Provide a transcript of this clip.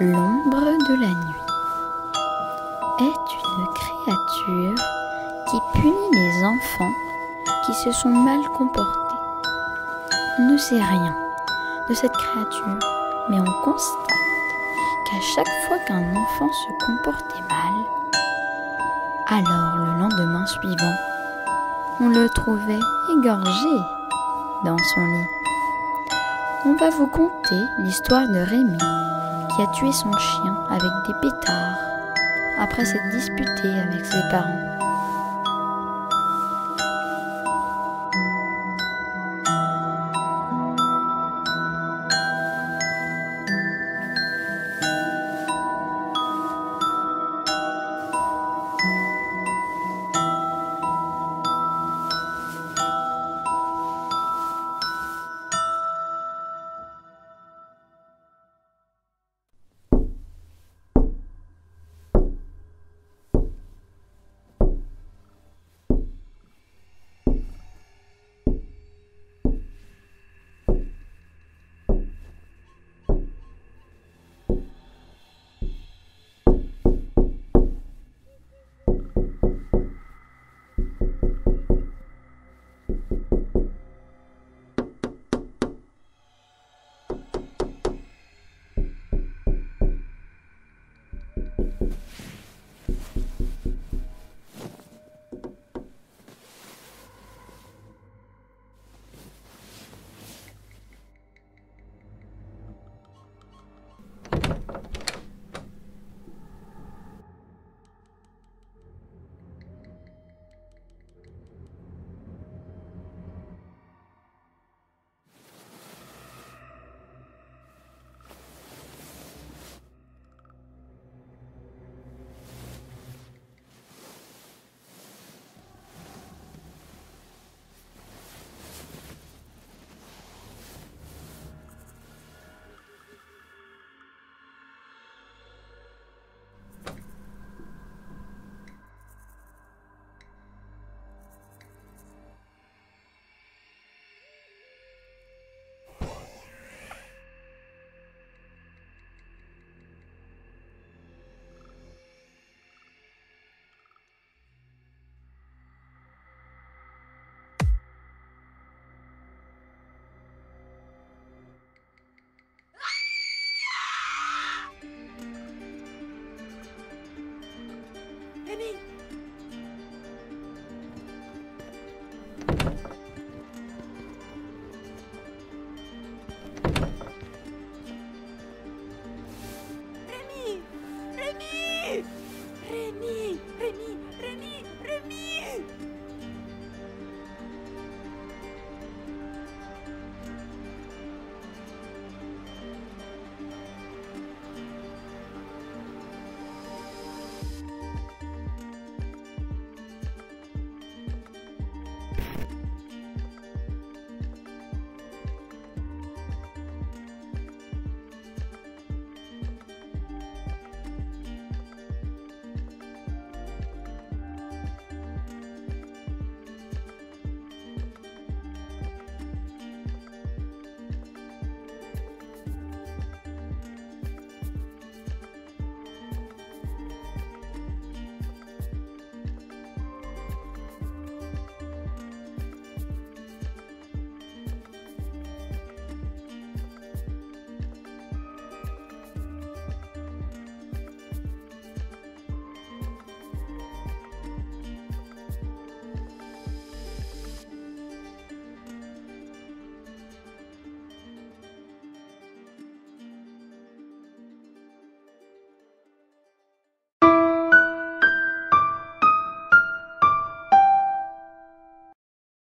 L'ombre de la nuit est une créature qui punit les enfants qui se sont mal comportés. On ne sait rien de cette créature, mais on constate qu'à chaque fois qu'un enfant se comportait mal, alors le lendemain suivant, on le trouvait égorgé dans son lit. On va vous conter l'histoire de Rémi qui a tué son chien avec des pétards après s'être disputé avec ses parents. mim! Remy! Remy! Remy! Remy! Remy!